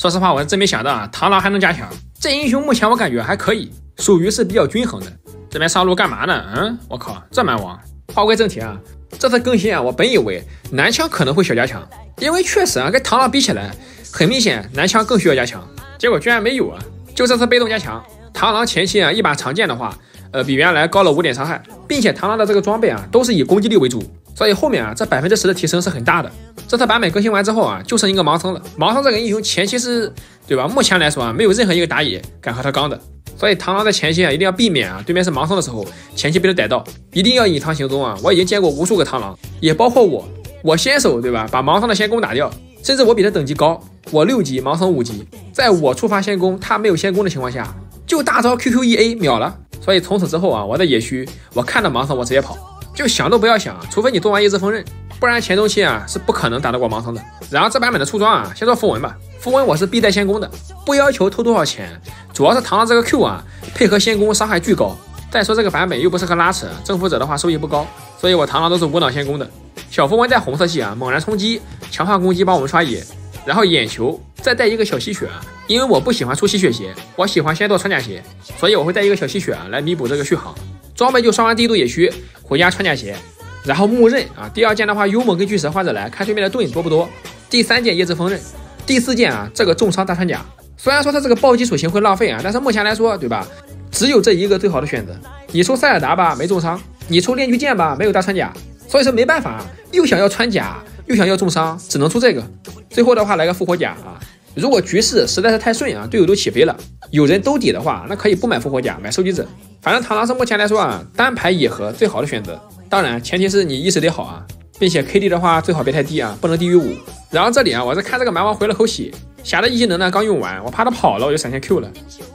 说实话，我真没想到啊，螳螂还能加强。这英雄目前我感觉还可以，属于是比较均衡的。这边上路干嘛呢？嗯，我靠，这蛮王。话归正题啊，这次更新啊，我本以为男枪可能会小加强，因为确实啊，跟螳螂比起来，很明显男枪更需要加强。结果居然没有啊！就这次被动加强，螳螂前期啊一把长剑的话，呃，比原来高了五点伤害，并且螳螂的这个装备啊都是以攻击力为主，所以后面啊这百分之十的提升是很大的。这次版本更新完之后啊，就剩一个盲僧了。盲僧这个英雄前期是，对吧？目前来说啊，没有任何一个打野敢和他刚的。所以螳螂在前期啊，一定要避免啊，对面是盲僧的时候，前期被他逮到，一定要隐藏行踪啊。我已经见过无数个螳螂，也包括我，我先手对吧？把盲僧的先攻打掉，甚至我比他等级高，我六级，盲僧五级，在我触发先攻，他没有先攻的情况下，就大招 QQ 一 A 秒了。所以从此之后啊，我在野区，我看到盲僧我直接跑，就想都不要想，除非你做完一只锋刃。不然前中期啊是不可能打得过盲僧的。然后这版本的出装啊，先说符文吧。符文我是必带先攻的，不要求偷多少钱，主要是螳螂这个 Q 啊，配合先攻伤害巨高。再说这个版本又不适合拉扯，征服者的话收益不高，所以我螳螂都是无脑先攻的。小符文在红色系啊，猛然冲击，强化攻击帮我们刷野，然后眼球再带一个小吸血，因为我不喜欢出吸血鞋，我喜欢先做穿甲鞋，所以我会带一个小吸血来弥补这个续航。装备就刷完第一度野区回家穿甲鞋。然后木刃啊，第二件的话，幽猛跟巨蛇换着来看对面的盾多不多。第三件夜之锋刃，第四件啊，这个重伤大穿甲。虽然说它这个暴击属性会浪费啊，但是目前来说，对吧？只有这一个最好的选择。你出塞尔达吧，没重伤；你出炼狱剑吧，没有大穿甲。所以说没办法，又想要穿甲，又想要重伤，只能出这个。最后的话来个复活甲啊。如果局势实在是太顺啊，队友都起飞了，有人兜底的话，那可以不买复活甲，买收集者。反正螳螂是目前来说啊，单排野核最好的选择。当然，前提是你意识得好啊，并且 KD 的话最好别太低啊，不能低于五。然后这里啊，我是看这个蛮王回了口血，侠的一技能呢刚用完，我怕他跑了，我就闪现 Q 了。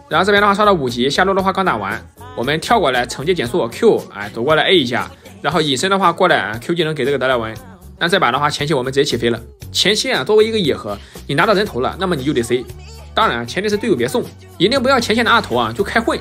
然后这边的话刷到五级，下路的话刚打完，我们跳过来惩戒减速 Q，哎，走过来 A 一下，然后隐身的话过来 Q 技能给这个德莱文。那这把的话前期我们直接起飞了。前期啊，作为一个野核，你拿到人头了，那么你就得 C。当然前提是队友别送，一定不要前线拿头啊就开混，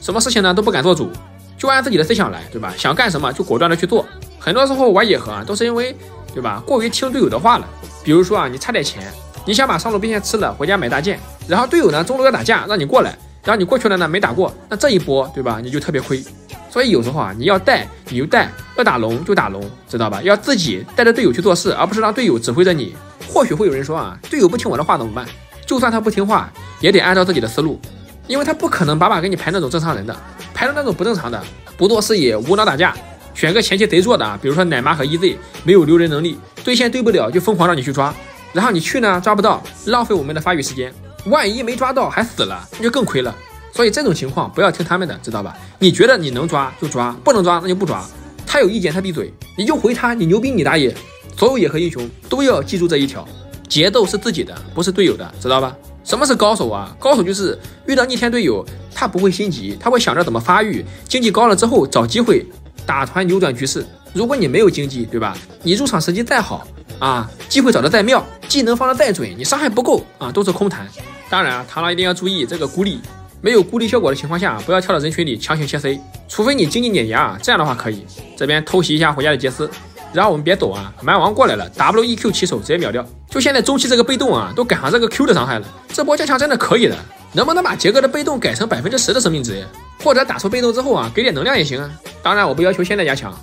什么事情呢都不敢做主。就按自己的思想来，对吧？想干什么就果断的去做。很多时候玩野核啊，都是因为，对吧？过于听队友的话了。比如说啊，你差点钱，你想把上路兵线吃了，回家买大剑，然后队友呢中路要打架，让你过来，然后你过去了呢没打过，那这一波，对吧？你就特别亏。所以有时候啊，你要带你就带，要打龙就打龙，知道吧？要自己带着队友去做事，而不是让队友指挥着你。或许会有人说啊，队友不听我的话怎么办？就算他不听话，也得按照自己的思路。因为他不可能把把给你排那种正常人的，排的那种不正常的，不做视野，无脑打架，选个前期贼弱的啊，比如说奶妈和 EZ，没有留人能力，对线对不了就疯狂让你去抓，然后你去呢抓不到，浪费我们的发育时间，万一没抓到还死了，那就更亏了。所以这种情况不要听他们的，知道吧？你觉得你能抓就抓，不能抓那就不抓。他有意见他闭嘴，你就回他，你牛逼你打野。所有野核英雄都要记住这一条，节奏是自己的，不是队友的，知道吧？什么是高手啊？高手就是遇到逆天队友，他不会心急，他会想着怎么发育，经济高了之后找机会打团扭转局势。如果你没有经济，对吧？你入场时机再好啊，机会找的再妙，技能放的再准，你伤害不够啊，都是空谈。当然啊，螳螂一定要注意这个孤立，没有孤立效果的情况下，不要跳到人群里强行切 C，除非你经济碾压，这样的话可以。这边偷袭一下回家的杰斯。然后我们别走啊，蛮王过来了，W E Q 起手直接秒掉。就现在中期这个被动啊，都赶上这个 Q 的伤害了。这波加强真的可以的，能不能把杰哥的被动改成百分之十的生命值，或者打出被动之后啊，给点能量也行啊。当然我不要求现在加强，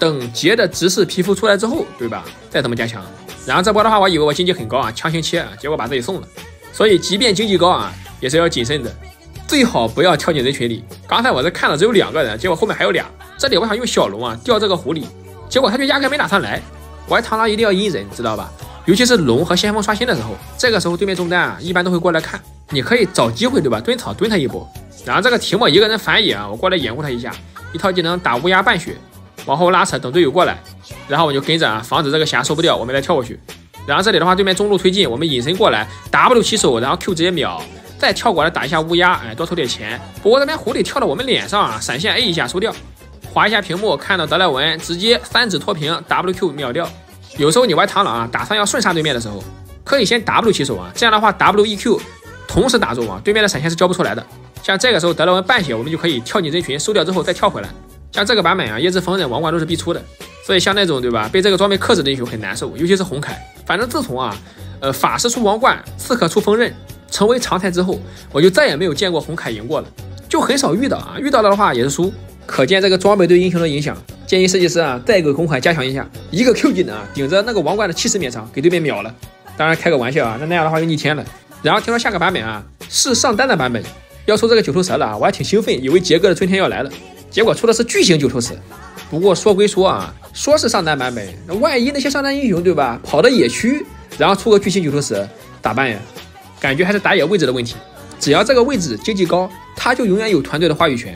等杰的直视皮肤出来之后，对吧？再怎么加强。然后这波的话，我以为我经济很高啊，强行切，啊，结果把自己送了。所以即便经济高啊，也是要谨慎的，最好不要跳进人群里。刚才我是看了只有两个人，结果后面还有俩。这里我想用小龙啊钓这个狐狸。结果他就压根没打算来，玩螳螂一定要阴人，知道吧？尤其是龙和先锋刷新的时候，这个时候对面中单啊，一般都会过来看，你可以找机会，对吧？蹲草蹲他一波，然后这个提莫一个人反野啊，我过来掩护他一下，一套技能打乌鸦半血，往后拉扯，等队友过来，然后我就跟着啊，防止这个霞收不掉，我们再跳过去。然后这里的话，对面中路推进，我们隐身过来，W 起手，然后 Q 直接秒，再跳过来打一下乌鸦，哎，多收点钱。不过这边狐狸跳到我们脸上啊，闪现 A 一下收掉。划一下屏幕，看到德莱文，直接三指脱屏，WQ 秒掉。有时候你玩螳螂啊，打算要顺杀对面的时候，可以先 W 起手啊，这样的话 WEQ 同时打中啊，对面的闪现是交不出来的。像这个时候德莱文半血，我们就可以跳进人群收掉之后再跳回来。像这个版本啊，夜之锋刃王冠都是必出的，所以像那种对吧，被这个装备克制的英雄很难受，尤其是红凯。反正自从啊，呃法师出王冠，刺客出锋刃，成为常态之后，我就再也没有见过红凯赢过了，就很少遇到啊，遇到了的话也是输。可见这个装备对英雄的影响。建议设计师啊，再给红凯加强一下，一个 Q 技能啊，顶着那个王冠的七十免伤，给对面秒了。当然开个玩笑啊，那那样的话就逆天了。然后听说下个版本啊是上单的版本，要出这个九头蛇了啊，我还挺兴奋，以为杰哥的春天要来了，结果出的是巨型九头蛇。不过说归说啊，说是上单版本，那万一那些上单英雄对吧，跑到野区，然后出个巨型九头蛇咋办呀？感觉还是打野位置的问题。只要这个位置经济高，他就永远有团队的话语权。